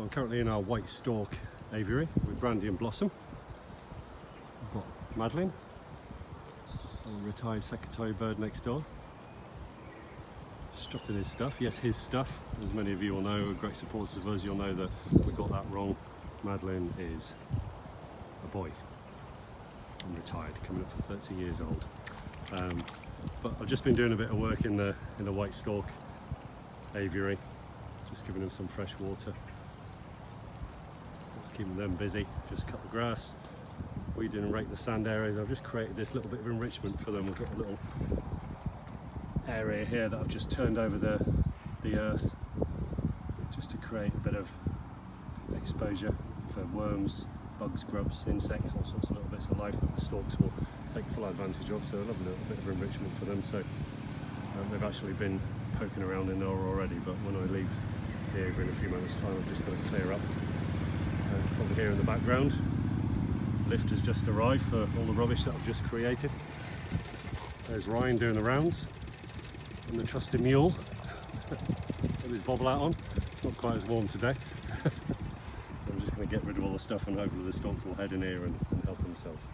I'm currently in our white stork aviary with Brandy and Blossom. We've got Madeline, a retired secretary bird next door. Strutting his stuff, yes his stuff. As many of you will know, great supporters of us, you'll know that we got that wrong. Madeline is a boy. I'm retired, coming up for 30 years old. Um, but I've just been doing a bit of work in the in the white stork aviary, just giving them some fresh water. Just keeping them busy. Just cut the grass, weeding and rake the sand areas. I've just created this little bit of enrichment for them. We've got a little area here that I've just turned over the the earth, just to create a bit of exposure for worms, bugs, grubs, insects, all sorts of little bits of life that the storks will take full advantage of. So a little bit of enrichment for them. So um, they've actually been poking around in there already, but when I leave here in a few moments time, I'm just going to clear up. Here in the background, lift has just arrived for all the rubbish that I've just created. There's Ryan doing the rounds and the trusty mule with his bobble hat on. It's not quite as warm today. I'm just going to get rid of all the stuff and hopefully the storks will head in here and, and help themselves.